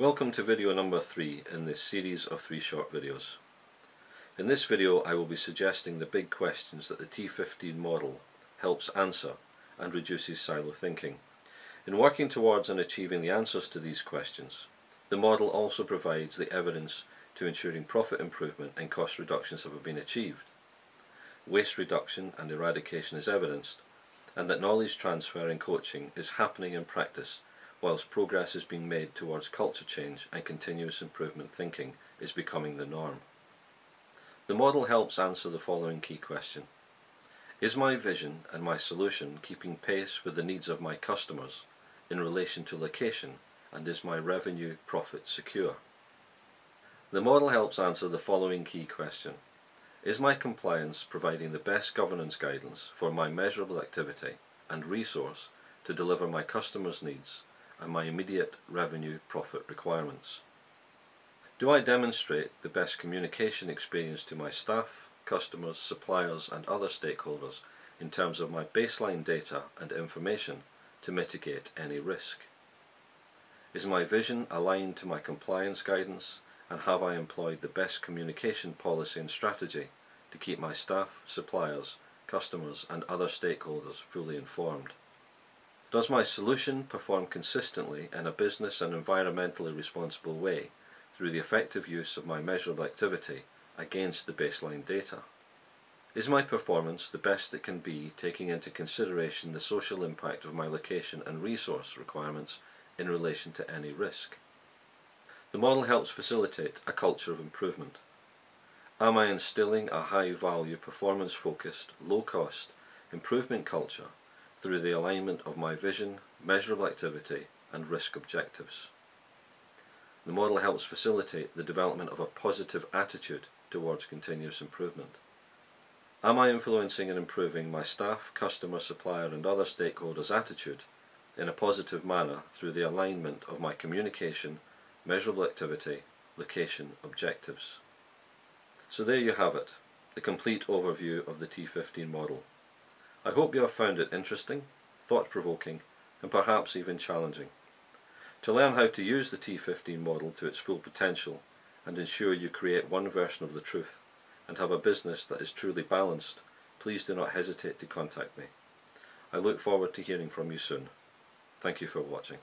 Welcome to video number 3 in this series of 3 short videos. In this video I will be suggesting the big questions that the T15 model helps answer and reduces silo thinking. In working towards and achieving the answers to these questions, the model also provides the evidence to ensuring profit improvement and cost reductions have been achieved. Waste reduction and eradication is evidenced, and that knowledge transfer and coaching is happening in practice whilst progress is being made towards culture change and continuous improvement thinking is becoming the norm. The model helps answer the following key question. Is my vision and my solution keeping pace with the needs of my customers in relation to location and is my revenue profit secure? The model helps answer the following key question. Is my compliance providing the best governance guidance for my measurable activity and resource to deliver my customers' needs and my immediate revenue profit requirements? Do I demonstrate the best communication experience to my staff, customers, suppliers and other stakeholders in terms of my baseline data and information to mitigate any risk? Is my vision aligned to my compliance guidance and have I employed the best communication policy and strategy to keep my staff, suppliers, customers and other stakeholders fully informed? Does my solution perform consistently in a business and environmentally responsible way through the effective use of my measurable activity against the baseline data? Is my performance the best it can be taking into consideration the social impact of my location and resource requirements in relation to any risk? The model helps facilitate a culture of improvement. Am I instilling a high value performance focused, low cost improvement culture through the alignment of my vision, measurable activity and risk objectives. The model helps facilitate the development of a positive attitude towards continuous improvement. Am I influencing and improving my staff, customer, supplier and other stakeholders' attitude in a positive manner through the alignment of my communication, measurable activity, location, objectives? So there you have it, the complete overview of the T15 model. I hope you have found it interesting, thought-provoking and perhaps even challenging. To learn how to use the T15 model to its full potential and ensure you create one version of the truth and have a business that is truly balanced, please do not hesitate to contact me. I look forward to hearing from you soon. Thank you for watching.